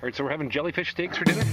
All right, so we're having jellyfish steaks for dinner?